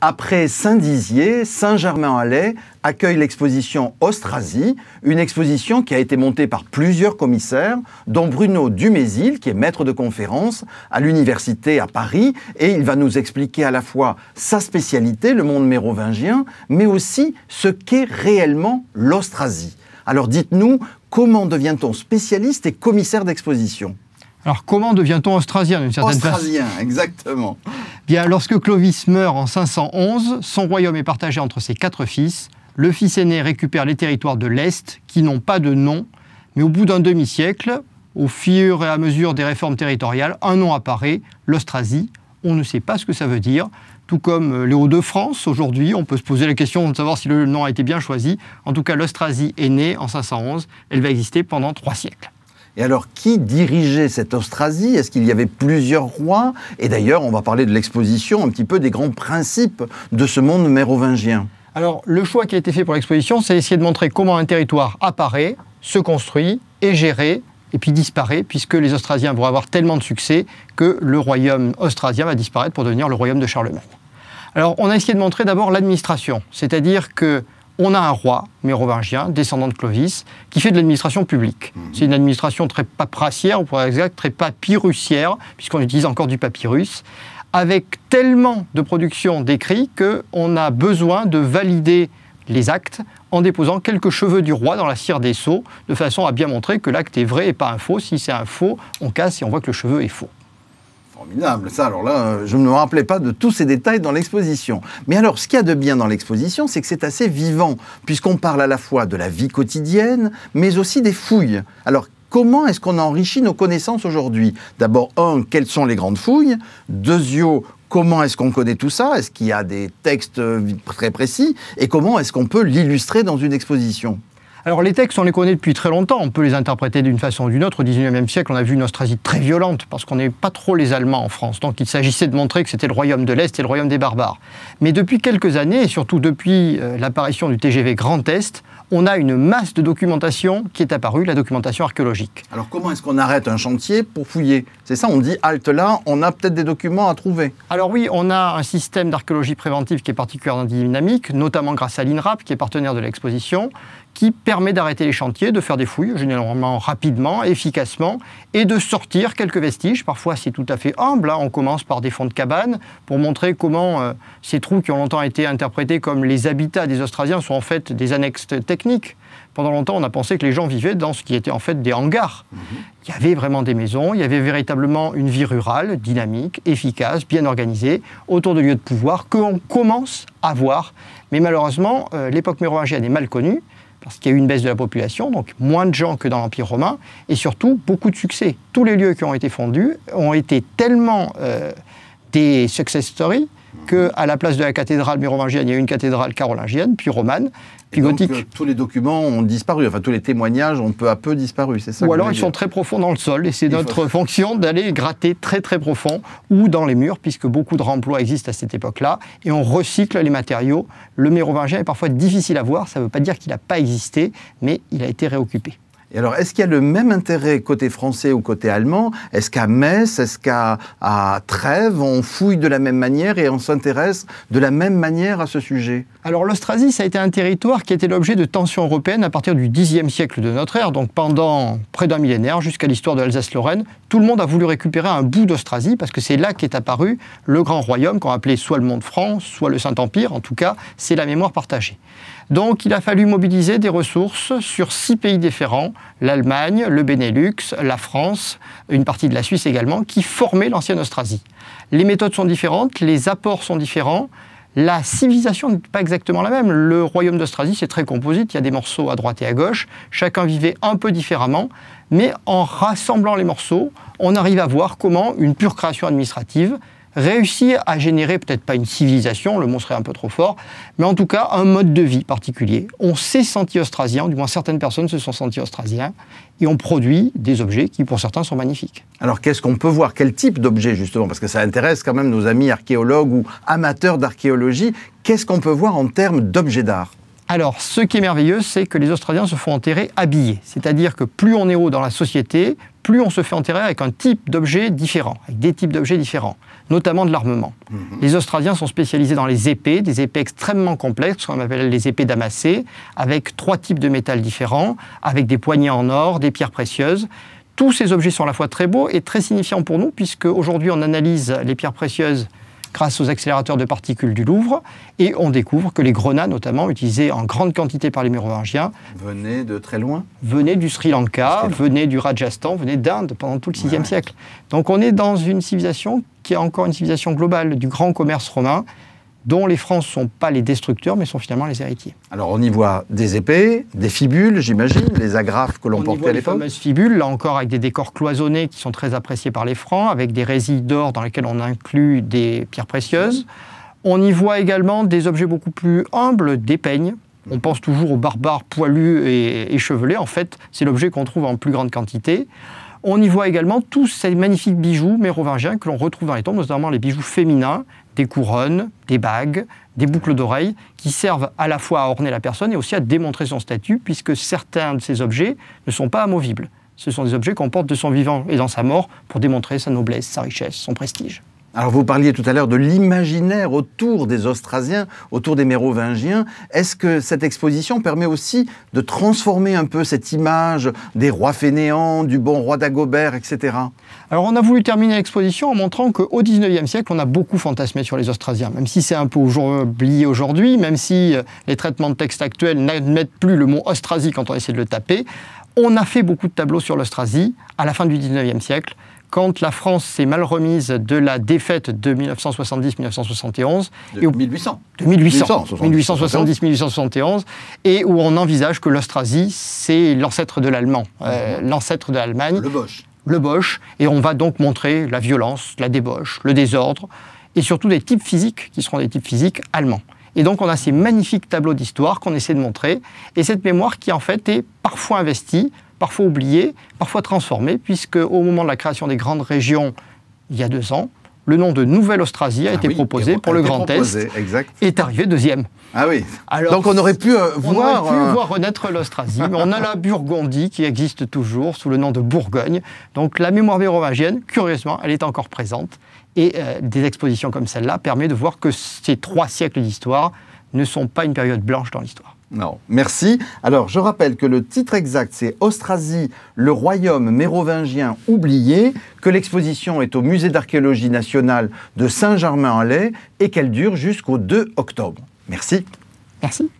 Après Saint-Dizier, Saint-Germain-en-Laye accueille l'exposition Austrasie, une exposition qui a été montée par plusieurs commissaires, dont Bruno Dumézil, qui est maître de conférence à l'université à Paris, et il va nous expliquer à la fois sa spécialité, le monde mérovingien, mais aussi ce qu'est réellement l'Austrasie. Alors dites-nous, comment devient-on spécialiste et commissaire d'exposition? Alors comment devient-on austrasien d'une certaine façon Austrasien, exactement. Bien, lorsque Clovis meurt en 511, son royaume est partagé entre ses quatre fils. Le fils aîné récupère les territoires de l'Est qui n'ont pas de nom, mais au bout d'un demi-siècle, au fur et à mesure des réformes territoriales, un nom apparaît, l'Austrasie. On ne sait pas ce que ça veut dire. Tout comme les Hauts-de-France, aujourd'hui, on peut se poser la question de savoir si le nom a été bien choisi. En tout cas, l'Austrasie est née en 511. Elle va exister pendant trois siècles. Et alors, qui dirigeait cette Austrasie? Est-ce qu'il y avait plusieurs rois? Et d'ailleurs, on va parler de l'exposition, un petit peu des grands principes de ce monde mérovingien. Alors, le choix qui a été fait pour l'exposition, c'est essayer de montrer comment un territoire apparaît, se construit, est géré, et puis disparaît, puisque les Austrasiens vont avoir tellement de succès que le royaume austrasien va disparaître pour devenir le royaume de Charlemagne. Alors, on a essayé de montrer d'abord l'administration, c'est-à-dire que on a un roi mérovingien, descendant de Clovis, qui fait de l'administration publique. Mhm. C'est une administration très paperassière, ou pour exact, très papyrussière, puisqu'on utilise encore du papyrus, avec tellement de production d'écrits qu'on a besoin de valider les actes en déposant quelques cheveux du roi dans la cire des sceaux, de façon à bien montrer que l'acte est vrai et pas un faux. Si c'est un faux, on casse et on voit que le cheveu est faux. Formidable, ça. Alors là, je ne me rappelais pas de tous ces détails dans l'exposition. Mais alors, ce qu'il y a de bien dans l'exposition, c'est que c'est assez vivant, puisqu'on parle à la fois de la vie quotidienne, mais aussi des fouilles. Alors, comment est-ce qu'on enrichit nos connaissances aujourd'hui? D'abord, un, quelles sont les grandes fouilles? Deuxièmement, comment est-ce qu'on connaît tout ça? Est-ce qu'il y a des textes très précis? Et comment est-ce qu'on peut l'illustrer dans une exposition? Alors les textes, on les connaît depuis très longtemps, on peut les interpréter d'une façon ou d'une autre. Au XIXe siècle, on a vu une Austrasie très violente, parce qu'on n'est pas trop les Allemands en France. Donc il s'agissait de montrer que c'était le royaume de l'Est et le royaume des barbares. Mais depuis quelques années, et surtout depuis euh, l'apparition du TGV Grand Est, on a une masse de documentation qui est apparue, la documentation archéologique. Alors comment est-ce qu'on arrête un chantier pour fouiller? C'est ça, on dit halte là, on a peut-être des documents à trouver. Alors oui, on a un système d'archéologie préventive qui est particulièrement dynamique, notamment grâce à l'INRAP, qui est partenaire de l'exposition, qui permet d'arrêter les chantiers, de faire des fouilles, généralement rapidement, efficacement, et de sortir quelques vestiges. Parfois, c'est tout à fait humble. Hein. On commence par des fonds de cabane pour montrer comment euh, ces trous qui ont longtemps été interprétés comme les habitats des Australiens sont en fait des annexes techniques. Pendant longtemps, on a pensé que les gens vivaient dans ce qui était en fait des hangars. Mhm. Il y avait vraiment des maisons, il y avait véritablement une vie rurale, dynamique, efficace, bien organisée, autour de lieux de pouvoir que l'on commence à voir. Mais malheureusement, euh, l'époque mérovingienne est mal connue parce qu'il y a eu une baisse de la population, donc moins de gens que dans l'Empire romain, et surtout beaucoup de succès. Tous les lieux qui ont été fondus ont été tellement euh, des success stories qu'à la place de la cathédrale mérovingienne, il y a une cathédrale carolingienne, puis romane, puis gothique. Donc, euh, tous les documents ont disparu, enfin tous les témoignages ont peu à peu disparu, c'est ça Ou alors ils sont très profonds dans le sol, et c'est notre fonction d'aller gratter très très profond, ou dans les murs, puisque beaucoup de remplois existent à cette époque-là, et on recycle les matériaux. Le mérovingien est parfois difficile à voir, ça ne veut pas dire qu'il n'a pas existé, mais il a été réoccupé. Alors, est-ce qu'il y a le même intérêt côté français ou côté allemand? Est-ce qu'à Metz, est-ce qu'à Trèves, on fouille de la même manière et on s'intéresse de la même manière à ce sujet? Alors, l'Austrasie, ça a été un territoire qui était l'objet de tensions européennes à partir du Xe siècle de notre ère, donc pendant près d'un millénaire, jusqu'à l'histoire de l'Alsace-Lorraine. Tout le monde a voulu récupérer un bout d'Austrasie parce que c'est là qu'est apparu le grand royaume qu'on appelait soit le monde France, soit le Saint-Empire. En tout cas, c'est la mémoire partagée. Donc il a fallu mobiliser des ressources sur six pays différents, l'Allemagne, le Benelux, la France, une partie de la Suisse également, qui formaient l'ancienne Austrasie. Les méthodes sont différentes, les apports sont différents, la civilisation n'est pas exactement la même. Le royaume d'Austrasie, c'est très composite, il y a des morceaux à droite et à gauche, chacun vivait un peu différemment, mais en rassemblant les morceaux, on arrive à voir comment une pure création administrative réussir à générer peut-être pas une civilisation, le mot un peu trop fort, mais en tout cas un mode de vie particulier. On s'est senti austrasien, du moins certaines personnes se sont senties austrasiens, et on produit des objets qui pour certains sont magnifiques. Alors qu'est-ce qu'on peut voir? Quel type d'objets justement? Parce que ça intéresse quand même nos amis archéologues ou amateurs d'archéologie. Qu'est-ce qu'on peut voir en termes d'objets d'art? Alors, ce qui est merveilleux, c'est que les Australiens se font enterrer habillés. C'est-à-dire que plus on est haut dans la société, plus on se fait enterrer avec un type d'objet différent, avec des types d'objets différents, notamment de l'armement. Mhm. Les Australiens sont spécialisés dans les épées, des épées extrêmement complexes, qu'on appelle les épées damassées, avec trois types de métal différents, avec des poignées en or, des pierres précieuses. Tous ces objets sont à la fois très beaux et très signifiants pour nous, puisque aujourd'hui on analyse les pierres précieuses grâce aux accélérateurs de particules du Louvre, et on découvre que les grenats, notamment, utilisés en grande quantité par les Mérovingiens, venaient de très loin. Venaient du Sri Lanka, venaient du Rajasthan, venaient d'Inde pendant tout le VIe siècle. Donc on est dans une civilisation qui est encore une civilisation globale du grand commerce romain, dont les Francs ne sont pas les destructeurs, mais sont finalement les héritiers. Alors on y voit des épées, des fibules, j'imagine, les agrafes que l'on portait à l'époque. Les fameuses fibules, là encore avec des décors cloisonnés qui sont très appréciés par les Francs, avec des résilles d'or dans lesquelles on inclut des pierres précieuses. On y voit également des objets beaucoup plus humbles, des peignes. On pense toujours aux barbares poilus et échevelés. En fait, c'est l'objet qu'on trouve en plus grande quantité. On y voit également tous ces magnifiques bijoux mérovingiens que l'on retrouve dans les tombes, notamment les bijoux féminins, des couronnes, des bagues, des boucles d'oreilles, qui servent à la fois à orner la personne et aussi à démontrer son statut, puisque certains de ces objets ne sont pas amovibles. Ce sont des objets qu'on porte de son vivant et dans sa mort pour démontrer sa noblesse, sa richesse, son prestige. Alors vous parliez tout à l'heure de l'imaginaire autour des Austrasiens, autour des Mérovingiens. Est-ce que cette exposition permet aussi de transformer un peu cette image des rois fainéants, du bon roi d'Agobert, etc. Alors on a voulu terminer l'exposition en montrant qu'au XIXe siècle, on a beaucoup fantasmé sur les Austrasiens, même si c'est un peu oublié aujourd'hui, même si euh, les traitements de texte actuels n'admettent plus le mot Austrasie quand on essaie de le taper. On a fait beaucoup de tableaux sur l'Austrasie à la fin du XIXe siècle quand la France s'est mal remise de la défaite de 1970-1971. De 1800. De 1800. 1870-1871. Et où on envisage que l'Austrasie, c'est l'ancêtre de l'allemand, euh, mhm. l'ancêtre de l'Allemagne. Le Bosch. Le Bosch. Et on va donc montrer la violence, la débauche, le désordre, et surtout des types physiques qui seront des types physiques allemands. Et donc on a ces magnifiques tableaux d'histoire qu'on essaie de montrer, et cette mémoire qui en fait est parfois investie parfois oublié, parfois transformé, puisque au moment de la création des grandes régions, il y a deux ans, le nom de Nouvelle-Austrasie a ah été proposé pour le Grand Est, exact. est arrivé deuxième. Ah oui. Donc on aurait pu euh, voir, aurait pu euh, voir renaître l'Austrasie, mais on a la Burgondie qui existe toujours sous le nom de Bourgogne. Donc la mémoire mérovingienne, curieusement, elle est encore présente. Et euh, des expositions comme celle-là permettent de voir que ces trois siècles d'histoire ne sont pas une période blanche dans l'histoire. Non, merci. Alors, je rappelle que le titre exact, c'est Austrasie, le royaume mérovingien oublié, que l'exposition est au Musée d'archéologie nationale de Saint-Germain-en-Laye et qu'elle dure jusqu'au 2 octobre. Merci. Merci.